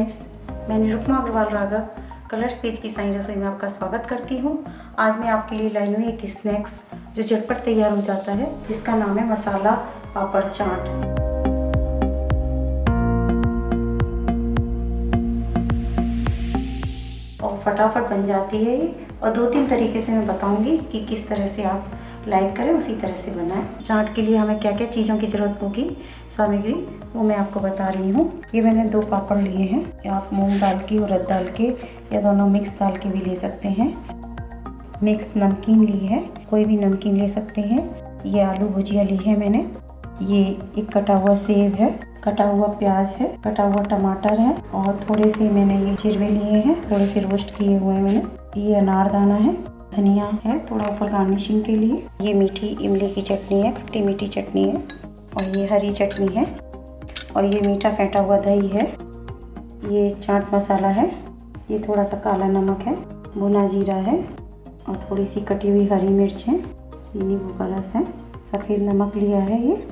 Friends मैं Nirupama Agarwal Raghav colours page की साई रसोई में आपका स्वागत करती हूँ। आज मैं आपके लिए लाई हूँ एक स्नैक्स जो झटपट तैयार हो जाता है, जिसका नाम है मसाला पापड़ चाट। और फटाफट बन जाती है ये, और दो तीन तरीके से मैं बताऊँगी कि किस तरह से आप लाइक करें, उसी तरह से बनाएँ। चाट के लिए हमें क्या क्या चीज़ों की ज़रूरत होगी, सामग्री, वो मैं आपको बता रही हूँ। ये मैंने दो पापड़ लिए हैं। आप मूंग दाल की उड़द दाल के, या दोनों मिक्स दाल के भी ले सकते हैं। मिक्स नमकीन ली है, कोई भी नमकीन ले सकते हैं। ये आलू भुजिया ली है मैंने। ये एक कटा हुआ सेब है, कटा हुआ प्याज है, कटा हुआ टमाटर है, और थोड़े से मैंने ये चिरवे लिए हैं, थोड़े से रोस्ट किए हुए हैं मैंने। ये अनारदाना है। धनिया है, थोड़ा ऊपर गार्निशिंग के लिए। ये मीठी इमली की चटनी है, खट्टी मीठी चटनी है और ये हरी चटनी है और ये मीठा फेंटा हुआ दही है। ये चाट मसाला है, ये थोड़ा सा काला नमक है, भुना जीरा है और थोड़ी सी कटी हुई हरी मिर्च है, ये नींबू का रस है। सफ़ेद नमक लिया है ये।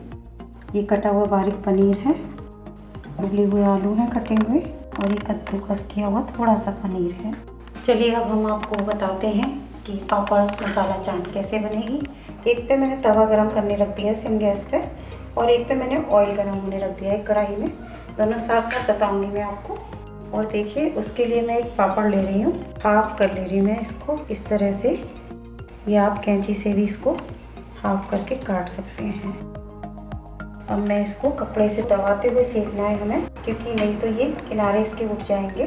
ये कटा हुआ बारीक पनीर है, उबले हुए आलू हैं कटे हुए और ये कद्दूकस किया हुआ थोड़ा सा पनीर है। चलिए अब हम आपको बताते हैं कि पापड़ मसाला चाट कैसे बनेगी? एक पे मैंने तवा गरम करने रख दिया है सिम गैस पे और एक पे मैंने ऑयल गरम होने रख दिया है कढ़ाई में। दोनों साथ साथ बताऊँगी मैं आपको। और देखिए, उसके लिए मैं एक पापड़ ले रही हूँ। हाफ़ कर ले रही हूँ मैं इसको। इस तरह से या आप कैंची से भी इसको हाफ़ करके काट सकते हैं। अब मैं इसको कपड़े से दबाते हुए सेकना है हमें, क्योंकि नहीं तो ये किनारे इसके उठ जाएँगे।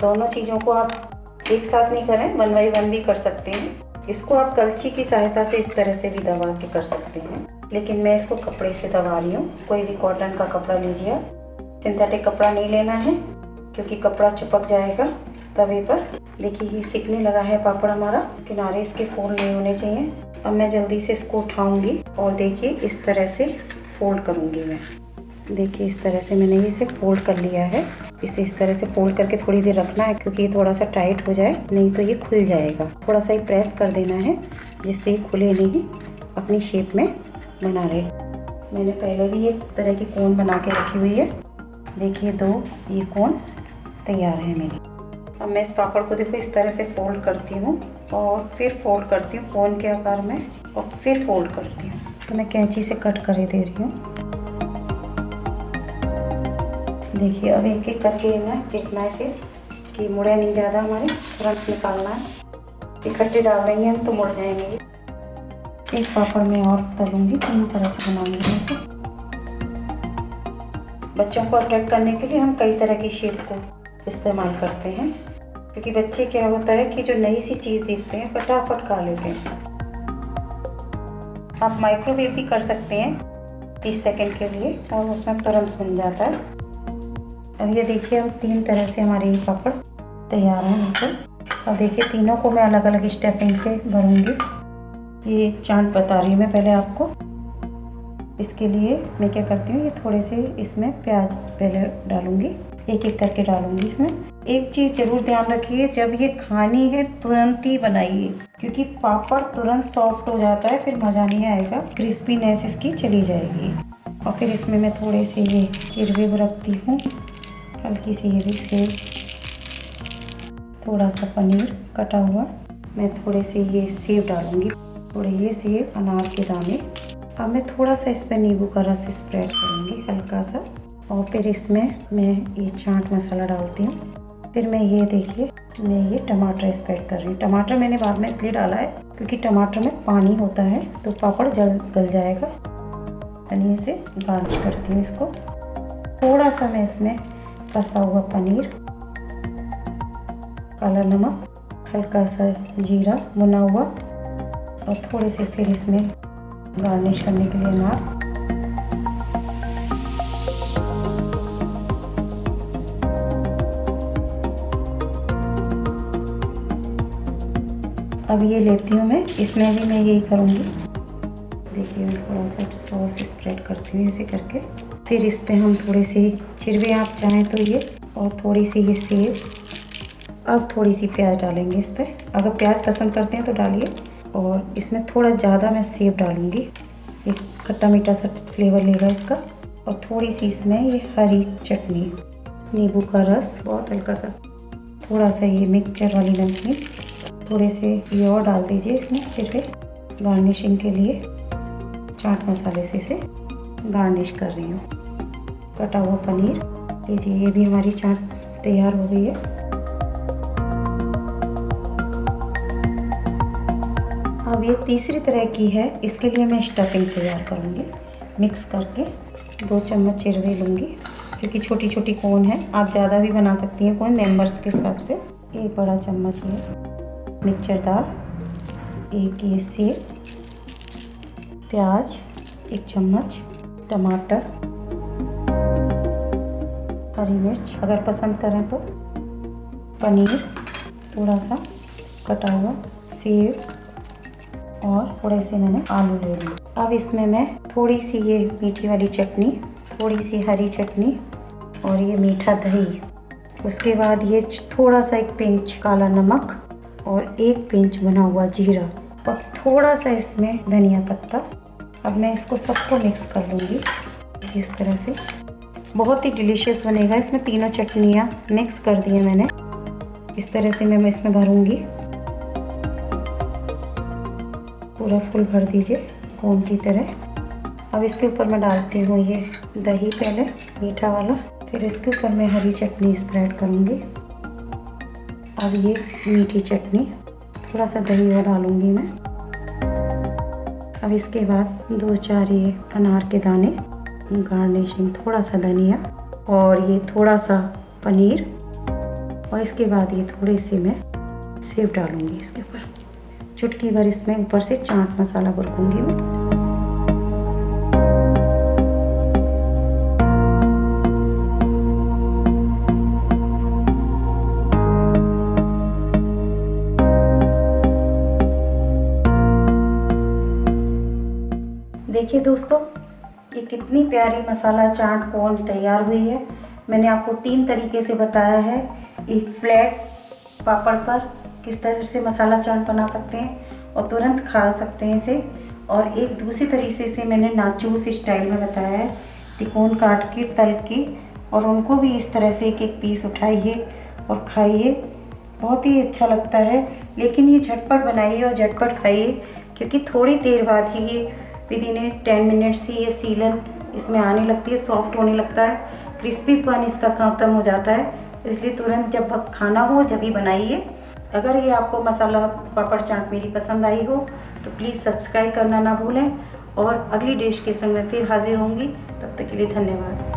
दोनों चीज़ों को आप एक साथ नहीं करें वन बाई वन भी कर सकते हैं। इसको आप कलछी की सहायता से इस तरह से भी दबा के कर सकते हैं। लेकिन मैं इसको कपड़े से दबा रही हूँ। कोई भी कॉटन का कपड़ा लीजिए आप। सिंथेटिक कपड़ा नहीं लेना है, क्योंकि कपड़ा चिपक जाएगा तवे पर। देखिए, ये सिकने लगा है पापड़ हमारा। किनारे इसके फोल्ड नहीं होने चाहिए। अब मैं जल्दी से इसको उठाऊँगी और देखिए, इस तरह से फोल्ड करूँगी मैं। देखिए, इस तरह से मैंने इसे फोल्ड कर लिया है। इसे इस तरह से फोल्ड करके थोड़ी देर रखना है क्योंकि ये थोड़ा सा टाइट हो जाए, नहीं तो ये खुल जाएगा। थोड़ा सा ही प्रेस कर देना है, जिससे ये खुले नहीं, अपनी शेप में बना रहे। मैंने पहले भी एक तरह की कोन बना के रखी हुई है। देखिए दो, ये कोन तैयार है मेरी। अब मैं इस पापड़ को देखो, इस तरह से फोल्ड करती हूँ और फिर फोल्ड करती हूँ कोन के आकार में और फिर फोल्ड करती हूँ। तो मैं कैंची से कट कर दे रही हूँ। देखिए, अब एक एक करके मैं देखना है इसे कि मुड़े नहीं ज़्यादा हमारे तुरंत निकालना है। इकट्ठे डाल देंगे हम तो मुड़ जाएँगे। एक पापड़ में और तलूँगी, तीन तरह से बनाऊँगी इसे। बच्चों को अट्रैक्ट करने के लिए हम कई तरह की शेप को इस्तेमाल करते हैं। क्योंकि बच्चे क्या होता है कि जो नई सी चीज़ देखते हैं, फटाफट खा लेते हैं। आप माइक्रोवेव भी कर सकते हैं 30 सेकंड के लिए, और उसमें तुरंत बन जाता है। अब ये देखिए हम तीन तरह से हमारे ये पापड़ तैयार हैं बिल्कुल। अब देखिए, तीनों को मैं अलग अलग स्टेपिंग से भरूँगी। ये चाँद बता रही हूँ मैं पहले आपको। इसके लिए मैं क्या करती हूँ, ये थोड़े से इसमें प्याज पहले डालूँगी एक एक करके डालूँगी इसमें। एक चीज़ ज़रूर ध्यान रखिए, जब ये खानी है, तुरंत ही बनाइए, क्योंकि पापड़ तुरंत सॉफ्ट हो जाता है, फिर मज़ा नहीं आएगा क्रिस्पीनेस इसकी चली जाएगी। और फिर इसमें मैं थोड़े से ये चिरवे रखती हूँ। हल्की सी भी सेव थोड़ा सा पनीर कटा हुआ। मैं थोड़े से ये सेब डालूँगी। थोड़े ये सेब अनार के दाने। अब मैं थोड़ा सा इस पर नींबू का रस स्प्रेड करूँगी हल्का सा। और फिर इसमें मैं ये चाट मसाला डालती हूँ। फिर मैं ये देखिए, मैं ये टमाटर स्प्रेड कर रही हूँ। टमाटर मैंने बाद में इसलिए डाला है क्योंकि टमाटर में पानी होता है तो पापड़ जल, गल जाएगा। धनिए से गार्निश करती हूँ इसको। थोड़ा सा मैं इसमें कसा हुआ पनीर, काला नमक, हल्का सा जीरा भुना हुआ और थोड़े से फिर इसमें गार्निश करने के लिए अनार। अब ये लेती हूँ मैं, इसमें भी मैं यही करूँगी। देखिए, मैं थोड़ा सा सॉस स्प्रेड करती हूँ ऐसे करके। फिर इस पर हम थोड़े से चिरवे आप चाहें तो ये, और थोड़ी सी ये सेब अब थोड़ी सी प्याज डालेंगे इस पर अगर प्याज पसंद करते हैं तो डालिए, और इसमें थोड़ा ज़्यादा मैं सेब डालूँगी। एक खट्टा मीठा सा फ्लेवर लेगा इसका। और थोड़ी सी इसमें ये हरी चटनी, नींबू का रस, बहुत हल्का सा, थोड़ा सा ये मिक्सचर वाली नमकीन। थोड़े से ये और डाल दीजिए इसमें अच्छे से, गार्निशिंग के लिए। चाट मसाले से इसे गार्निश कर रही हूँ। कटा हुआ पनीर। लीजिए ये भी हमारी चाट तैयार हो गई है। अब ये तीसरी तरह की है। इसके लिए मैं स्टफिंग तैयार करूँगी। मिक्स करके दो चम्मच चिरवे लूँगी, क्योंकि छोटी छोटी कोन है। आप ज़्यादा भी बना सकती हैं कोन मेंबर्स के हिसाब से। एक बड़ा चम्मच ये मिक्सचर दाल, एक ये सेब, प्याज, एक चम्मच, टमाटर। हरी मिर्च, अगर पसंद करें तो। पनीर थोड़ा सा कटा हुआ सेब, और थोड़े से मैंने आलू ले लिए। अब इसमें मैं थोड़ी सी ये मीठी वाली चटनी थोड़ी सी हरी चटनी और ये मीठा दही। उसके बाद ये थोड़ा सा एक पिंच काला नमक और एक पिंच बना हुआ जीरा। और थोड़ा सा इसमें धनिया पत्ता। अब मैं इसको सबको मिक्स कर लूँगी। इस तरह से बहुत ही डिलीशियस बनेगा। इसमें तीनों चटनियाँ मिक्स कर दी हैं मैंने। इस तरह से मैं इसमें भरूँगी। पूरा फुल भर दीजिए कोन की तरह। अब इसके ऊपर मैं डालती हूँ ये दही पहले, मीठा वाला। फिर इसके ऊपर मैं हरी चटनी स्प्रेड करूँगी। अब ये मीठी चटनी। थोड़ा सा दही और डालूँगी मैं। अब इसके बाद दो चार ये अनार के दाने। गार्निशिंग, थोड़ा सा धनिया और ये थोड़ा सा पनीर और इसके बाद ये थोड़ी सी मैं सेव डालूँगी इसके ऊपर। चुटकी भर इसमें ऊपर से चाट मसाला बुरकूँगी मैं। देखिए दोस्तों ये कितनी प्यारी मसाला चाट कोन तैयार हुई है। मैंने आपको तीन तरीके से बताया है। एक फ्लैट पापड़ पर किस तरह से मसाला चाट बना सकते हैं और तुरंत खा सकते हैं इसे। और एक दूसरी तरीके से मैंने नाचूस स्टाइल में बताया है तिकोन काट के, तल के और उनको भी इस तरह से एक एक पीस उठाइए और खाइए। बहुत ही अच्छा लगता है। लेकिन ये झटपट बनाइए और झटपट खाइए, क्योंकि थोड़ी देर बाद ही ये within a ten minutes ही ये सीलन इसमें आने लगती है, सॉफ्ट होने लगता है क्रिस्पीपन इसका खत्म हो जाता है, इसलिए तुरंत जब खाना हो, जब ही बनाइए। अगर ये आपको मसाला पापड़ चाट मेरी पसंद आई हो तो प्लीज़ सब्सक्राइब करना ना भूलें और अगली डिश के संग में फिर हाजिर होंगी, तब तक के लिए धन्यवाद।